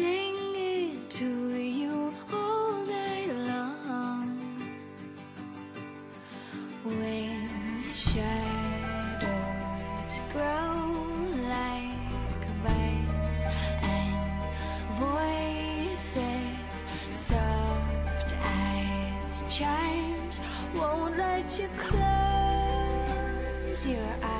sing it to you all night long. When the shadows grow like vines and voices soft as chimes won't let you close your eyes